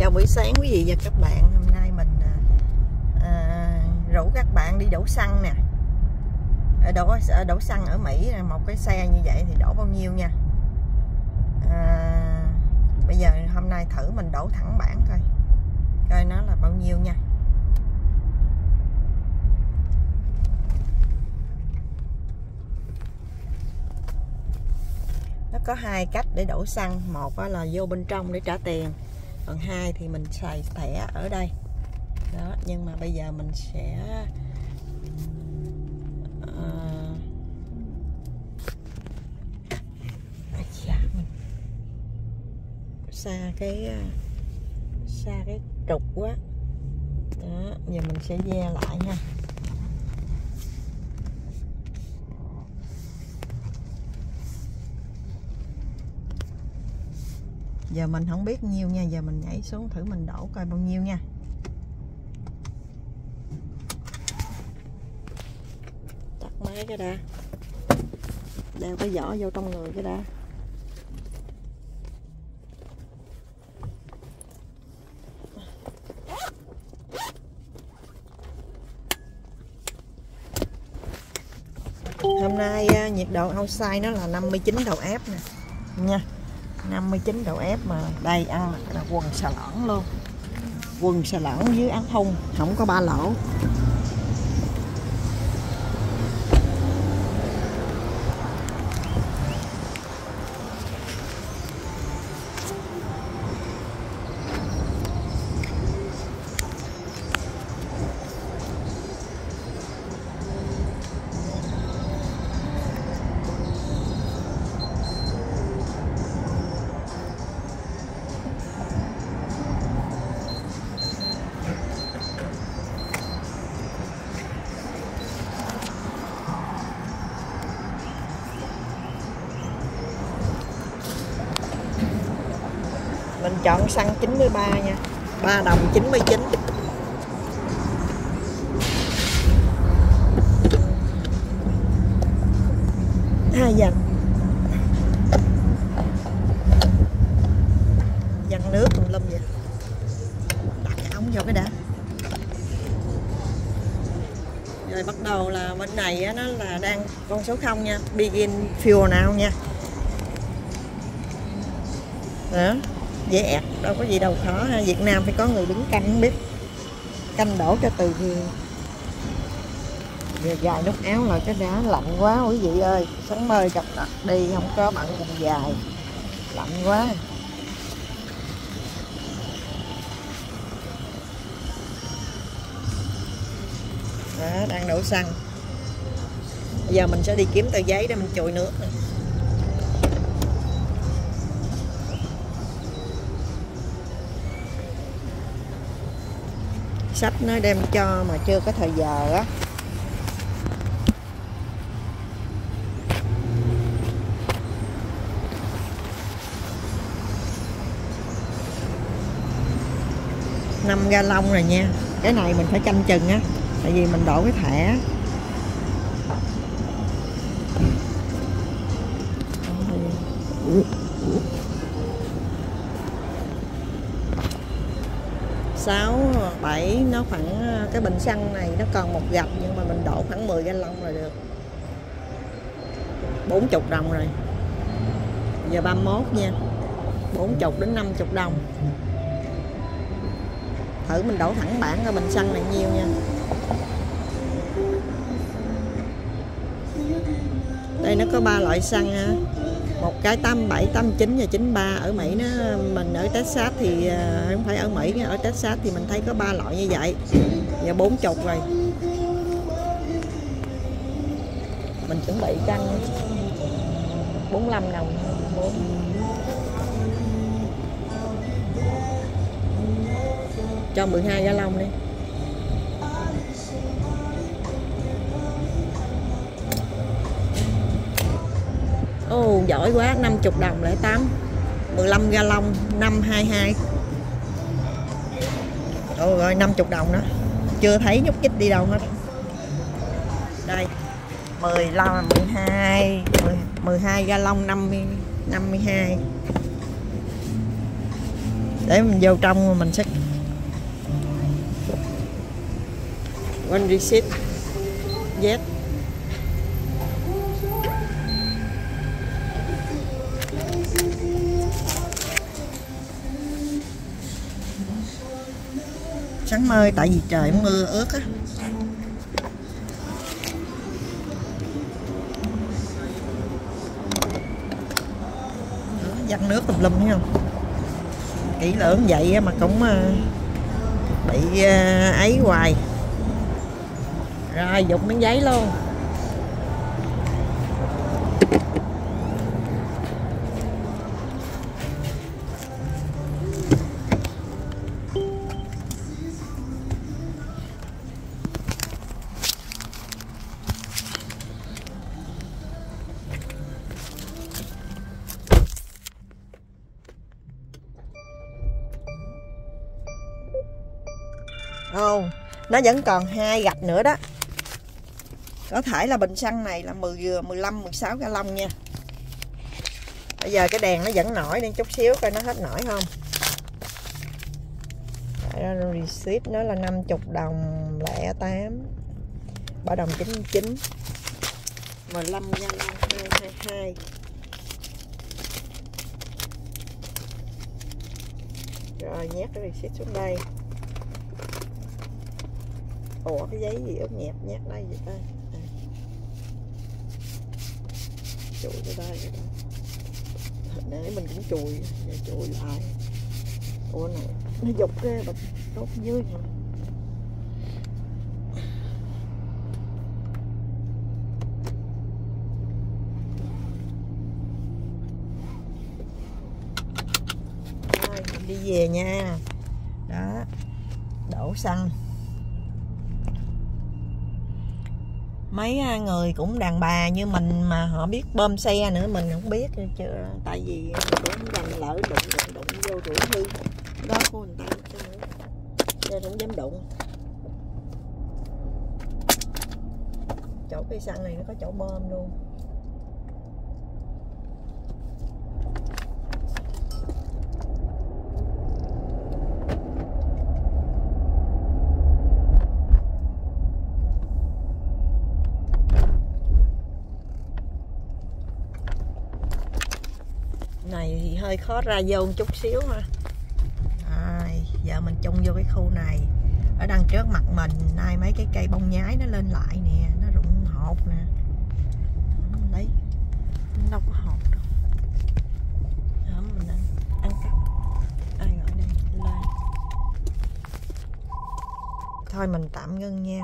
chào buổi sáng quý vị và các bạn. Hôm nay mình à, à rủ các bạn đi đổ xăng nè. Ở đổ à, đổ xăng ở Mỹ một cái xe như vậy thì đổ bao nhiêu nha? À, bây giờ hôm nay thử mình đổ thẳng bảng coi. Coi nó là bao nhiêu nha. Nó có hai cách để đổ xăng. Một là vô bên trong để trả tiền còn hai thì mình xài thẻ ở đây. Đó nhưng mà bây giờ mình sẽ uh, mình xa cái ờ, xa cái trục quá đó giờ mình sẽ ve lại ha. Giờ mình không biết nhiêu nha, giờ mình nhảy xuống thử mình đổ coi bao nhiêu nha. Tắt máy cái đã. Đeo cái vỏ vô trong người cái đã. Hôm nay à, nhiệt độ outside nó là 59 độ áp nè. Nha. 59 độ F mà. Đây, ăn là quần xà lõn luôn. Quần xà lõn dưới áo thun. Không có ba lỗ. Chọn xăng 93 nha. 3 đồng 99 hai dần dần nước tùm lum vậy. Đặt cái ống vô cái đã. Rồi bắt đầu là bên này á, nó là đang con số 0 nha. Begin fuel nào nha. Đó dễ ẹt, đâu có gì đâu khó ha. Việt Nam phải có người đứng canh bếp biết canh đổ cho từ giờ dài nút áo là cái đá lạnh quá, quý vị ơi. Sáng mơi chập đặt đi, không có bận quần dài. Lạnh quá. Đó, đang đổ xăng. Bây giờ mình sẽ đi kiếm tờ giấy để mình chùi nước này. Sách nó đem cho mà chưa có thời giờ á. Năm ga lông rồi nha. Cái này mình phải canh chừng á, tại vì mình đổ cái thẻ. Sáu, bảy, nó khoảng ờ, cái bình xăng này nó còn một gạch nhưng mà mình đổ khoảng 10 gallon là được. 40 đồng rồi. Giờ 31 nha. 40 đến 50 đồng. Thử mình đổ thẳng bảng ra bình xăng này nhiêu nha. Đây, nó có ba loại xăng ha một cái 87, 89 và 93 ở Mỹ nó mình ở Texas thì à, không phải ở Mỹ ở Texas thì mình thấy có ba loại như vậy. Và bốn chục rồi. Mình chuẩn bị canh 45 đồng. 4 cho 12 ga lông đi. Ồ oh, giỏi quá 50 đồng lẻ 8 15 ga lông 522 Ồ rồi 50 đồng đó. Chưa thấy nhúc nhích đi đâu hết. Đây 15 12 10, 12 ga lông 50 52 để mình vô trong mình sẽ one receipt. Yes. Sáng mai, tại vì trời mưa ướt á. Văng nước tùm lum, thấy không? Kỹ lưỡng vậy mà cũng ờ, bị ờ, ấy hoài. Rồi, dục miếng giấy luôn. Không nó vẫn còn hai gạch nữa đó. Có thể là bình xăng này là 10 15 16 ga lông nha. Bây giờ cái đèn nó vẫn nổi nên chút xíu coi nó hết nổi không. Receipt nó là 50 đồng lẻ 8 bảo đồng 99 15 gallon 222 rồi, nhét cái receipt xuống đây ủa, cái giấy gì ướt nhẹp nhét đây vậy ta? À. chùi cho đây vậy ta. Hồi nãy mình cũng chùi, giờ chùi lại. Ủa, này, nó dục cái bịch đốt dưới mà đi về nha. Đó, đổ xăng. Mấy à, người cũng đàn bà như mình mà họ biết bơm xe nữa, mình không biết chứ. Tại vì à, cũng không lỡ đụng đụng đụng vô rủi hư. Đó, của người ta chứ. Nữa nên không dám đụng. Chỗ cây xăng này nó có chỗ bơm luôn này thì hơi khó ra vô một chút xíu ha. À, giờ mình chung vô cái khu này. Ở đằng trước mặt mình nay mấy cái cây bông nhái nó lên lại nè nó rụng hột nè. Lấy. Nó đâu có hột đâu. Đó, mình ăn, ăn cắp. Ai gọi đây? Lên. Thôi mình tạm ngưng nha